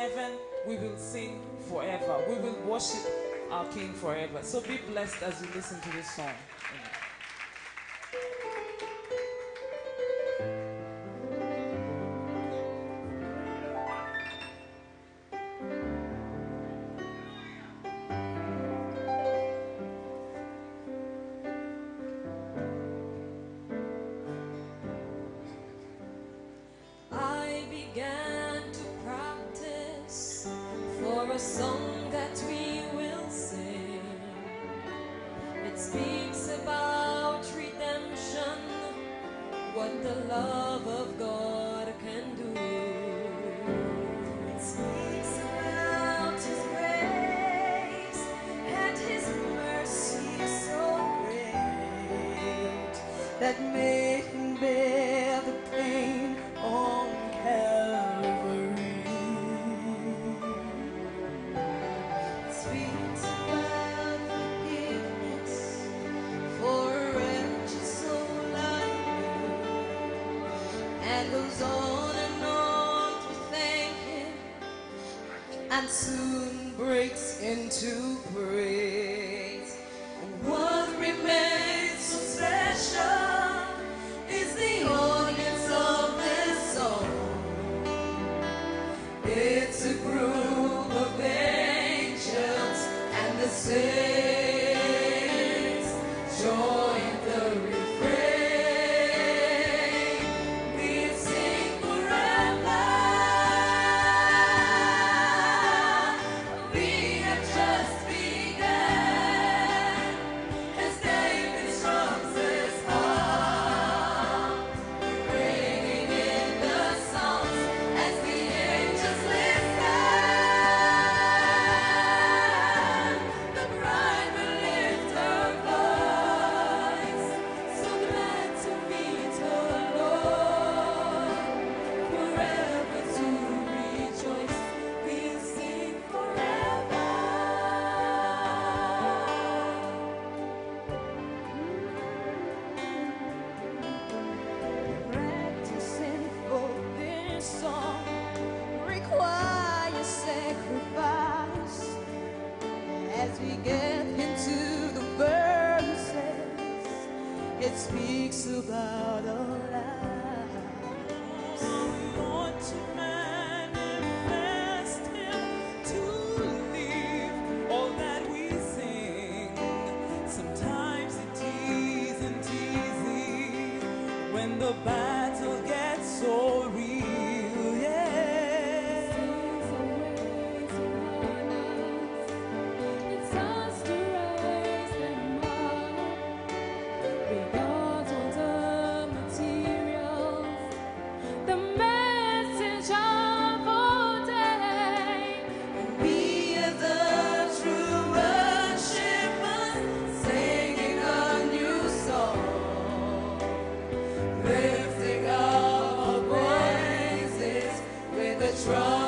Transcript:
heaven, we will sing forever. We will worship our King forever. So be blessed as you listen to this song. I began song that we will sing. It speaks about redemption, what the love of God can do. It speaks about His grace and His mercy so great that made him soon breaks into praise. trust.